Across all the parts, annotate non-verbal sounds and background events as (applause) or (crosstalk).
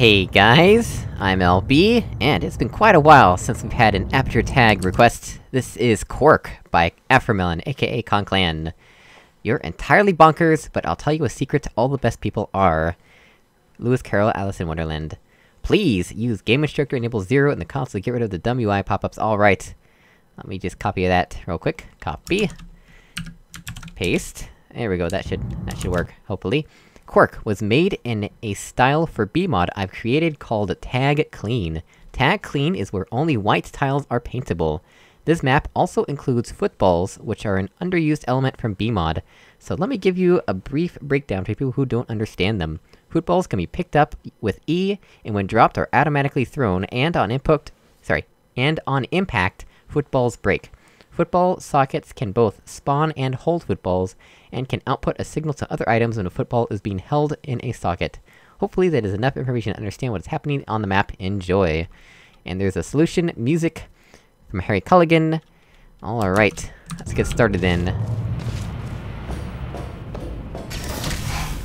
Hey guys, I'm LB, and it's been quite a while since we've had an Aperture Tag request. This is Quirk, by Afro Melon, aka Konclan. You're entirely bonkers, but I'll tell you a secret all the best people are. Lewis Carroll, Alice in Wonderland. Please, use Game Instructor enable 0 in the console to get rid of the dumb UI pop-ups, alright. Let me just copy that real quick. Copy. Paste. There we go, that should- that should work, hopefully. Quirk was made in a style for BMod I've created called Tag Clean. Tag Clean is where only white tiles are paintable. This map also includes footballs, which are an underused element from BMod. So let me give you a brief breakdown for people who don't understand them. Footballs can be picked up with E, and when dropped are automatically thrown, and on input- sorry, and on impact, footballs break. Football sockets can both spawn and hold footballs, and can output a signal to other items when a football is being held in a socket. Hopefully that is enough information to understand what is happening on the map, enjoy! And there's a solution, music, from Harry Culligan. Alright, let's get started then.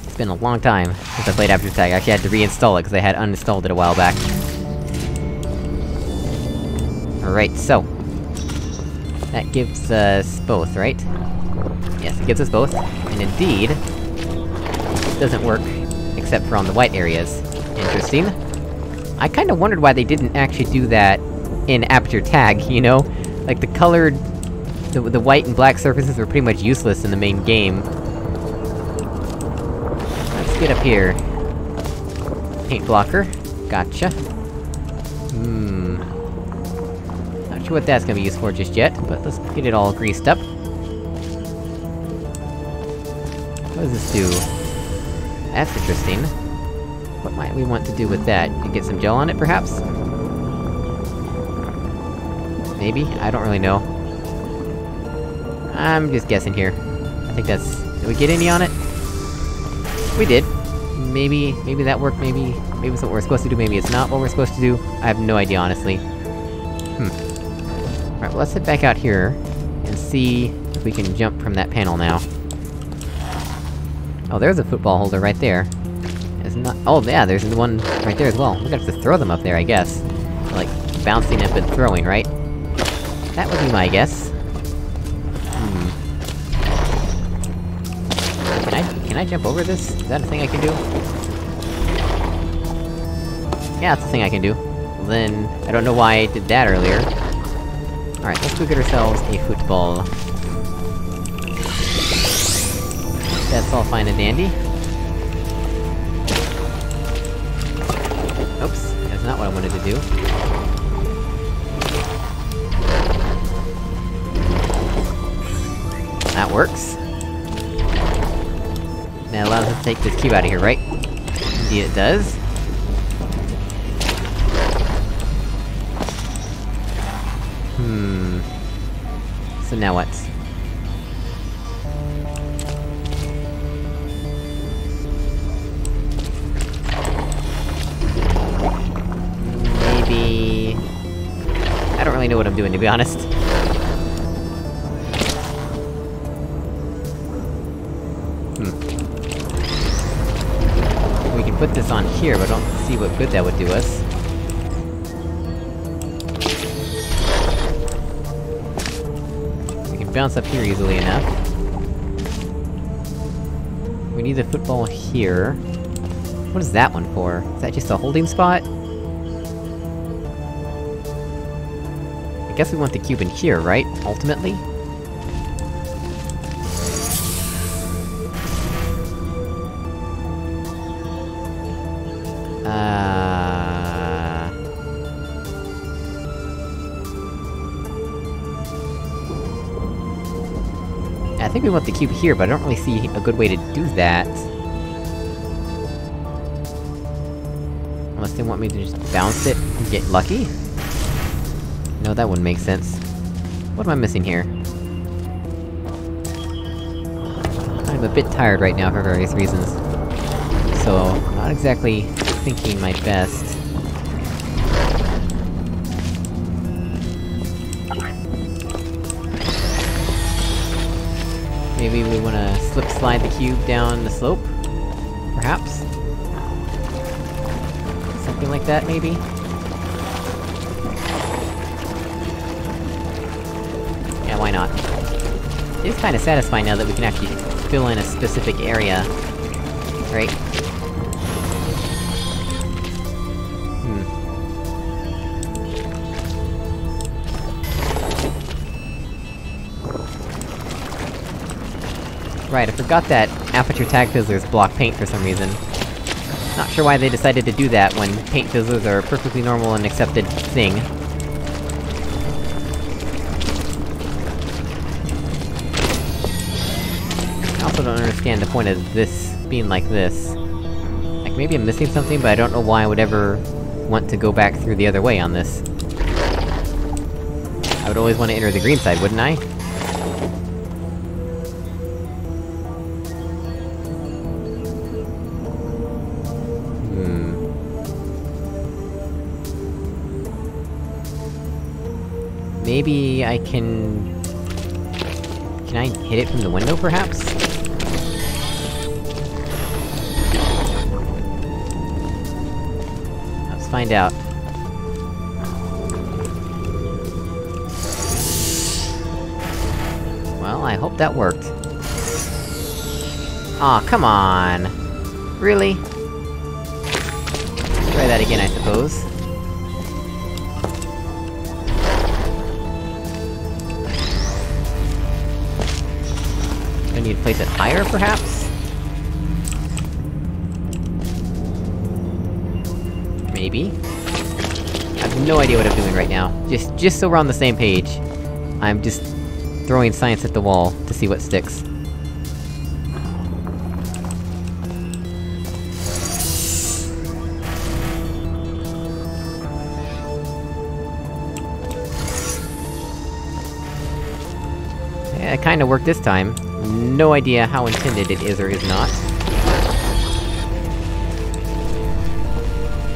It's been a long time since I played After Tag, I actually had to reinstall it because I had uninstalled it a while back. Alright, so... That gives us both, right? Yes, it gives us both, and indeed... It doesn't work, except for on the white areas. Interesting. I kinda wondered why they didn't actually do that in Aperture Tag, (laughs) you know? Like, the colored... The, the white and black surfaces were pretty much useless in the main game. Let's get up here. Paint blocker. Gotcha. Sure what that's gonna be used for just yet, but let's get it all greased up. What does this do? That's interesting. What might we want to do with that? You get some gel on it, perhaps? Maybe? I don't really know. I'm just guessing here. I think that's... Did we get any on it? We did. Maybe... maybe that worked, maybe... Maybe it's what we're supposed to do, maybe it's not what we're supposed to do. I have no idea, honestly. Hmm. Let's head back out here, and see if we can jump from that panel now. Oh, there's a football holder right there. It's not- oh yeah, there's the one right there as well. We're gonna have to throw them up there, I guess. Like, bouncing up and throwing, right? That would be my guess. Hmm. Can I- can I jump over this? Is that a thing I can do? Yeah, that's a thing I can do. Then, I don't know why I did that earlier. Alright, let's go get ourselves a football. That's all fine and dandy. Oops, that's not what I wanted to do. That works. That allows us to take this cube out of here, right? Indeed it does. Hmm... So now what? Maybe... I don't really know what I'm doing, to be honest. Hmm. We can put this on here, but I don't see what good that would do us. Bounce up here easily enough. We need the football here. What is that one for? Is that just a holding spot? I guess we want the cube in here, right? Ultimately? I think we want the cube here, but I don't really see a good way to do that. Unless they want me to just bounce it and get lucky? No, that wouldn't make sense. What am I missing here? I'm a bit tired right now for various reasons. So, not exactly thinking my best. Maybe we wanna slip slide the cube down the slope? Perhaps? Something like that, maybe? Yeah, why not? It is kinda satisfying now that we can actually fill in a specific area. Right? Right, I forgot that Aperture Tag Fizzlers block paint for some reason. Not sure why they decided to do that when paint fizzlers are a perfectly normal and accepted thing. I also don't understand the point of this being like this. Like, maybe I'm missing something, but I don't know why I would ever want to go back through the other way on this. I would always want to enter the green side, wouldn't I? Maybe I can... Can I hit it from the window, perhaps? Let's find out. Well, I hope that worked. Aw, oh, come on! Really? Try that again, I suppose. Need to place it higher, perhaps? Maybe? I have no idea what I'm doing right now. Just- just so we're on the same page. I'm just... throwing science at the wall, to see what sticks. It kinda worked this time. No idea how intended it is or is not.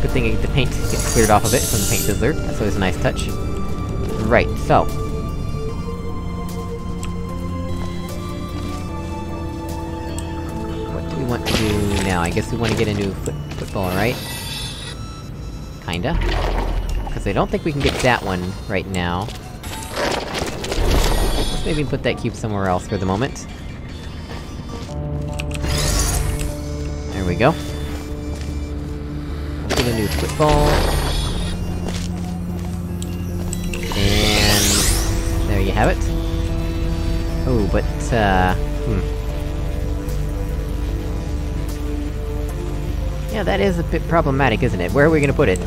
Good thing the paint gets cleared off of it from the paint fizzler, that's always a nice touch. Right, so... What do we want to do now? I guess we want to get a new foot football, right? Kinda. Because I don't think we can get that one right now. Let's maybe put that cube somewhere else for the moment. We go. Get a new football. And... there you have it. Oh, but, uh... Hmm. Yeah, that is a bit problematic, isn't it? Where are we gonna put it?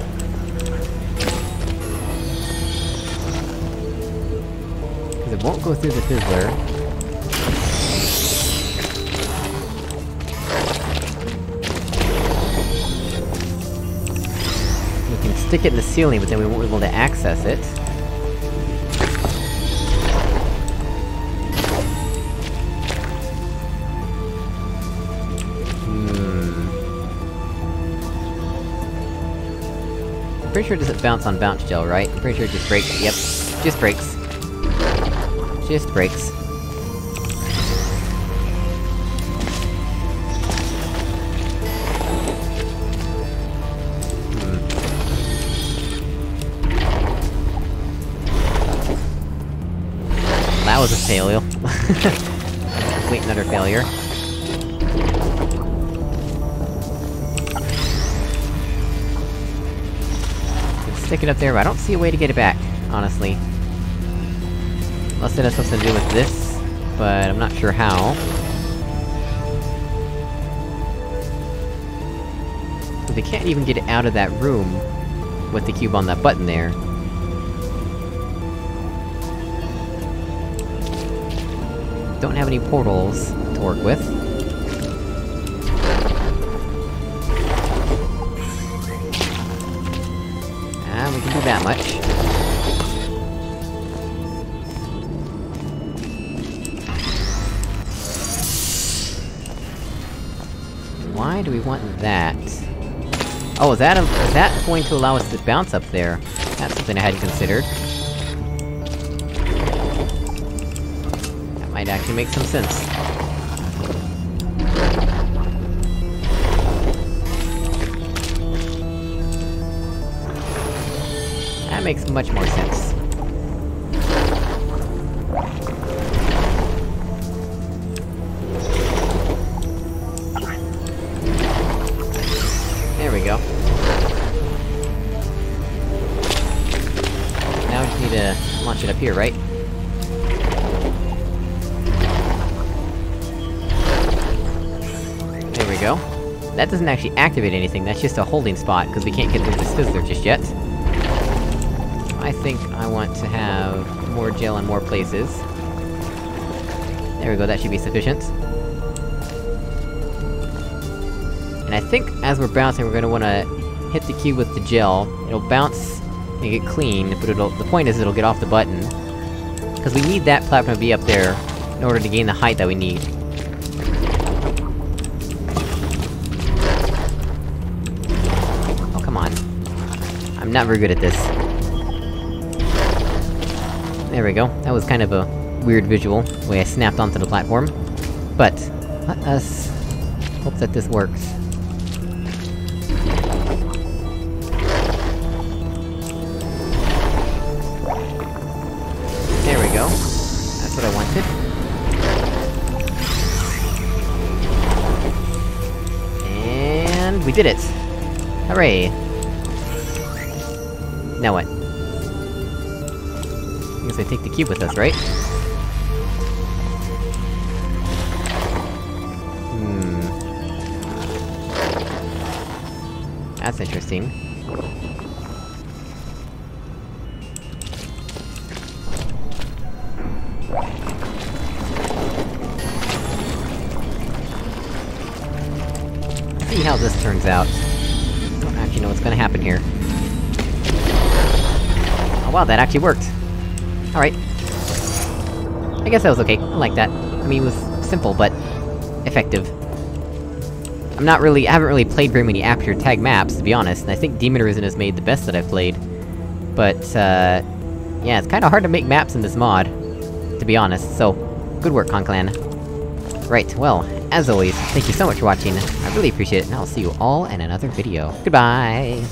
Because it won't go through the fizzler. Stick it in the ceiling, but then we won't be able to access it. Hmm... Pretty sure it doesn't bounce on bounce gel, right? I'm pretty sure it just breaks- yep. Just breaks. Just breaks. Was a failure. Complete another failure. Stick it up there, but I don't see a way to get it back, honestly. Unless it has something to do with this, but I'm not sure how. They can't even get it out of that room with the cube on that button there. Don't have any portals to work with. And we can do that much. Why do we want that? Oh, is that a- is that going to allow us to bounce up there? That's something I hadn't considered. Might actually make some sense. That makes much more sense. There we go. Now we just need to launch it up here, right? Go. That doesn't actually activate anything, that's just a holding spot, because we can't get through this fizzler just yet. I think I want to have more gel in more places. There we go, that should be sufficient. And I think, as we're bouncing, we're gonna wanna hit the cube with the gel. It'll bounce and get clean, but it'll- the point is it'll get off the button. Because we need that platform to be up there, in order to gain the height that we need. Not very good at this. There we go. That was kind of a weird visual, the way I snapped onto the platform. But, let us... hope that this works. There we go. That's what I wanted. And... we did it! Hooray! Now what? I guess I take the cube with us, right? Hmm... That's interesting. see how this turns out. I don't actually know what's gonna happen here. Wow, that actually worked! Alright. I guess that was okay, I like that. I mean, it was simple, but... effective. I'm not really- I haven't really played very many Aperture Tag maps, to be honest, and I think Demon Arisen has made the best that I've played. But, uh... Yeah, it's kinda hard to make maps in this mod, to be honest, so... Good work, Konclan. Right, well, as always, thank you so much for watching, I really appreciate it, and I'll see you all in another video. Goodbye!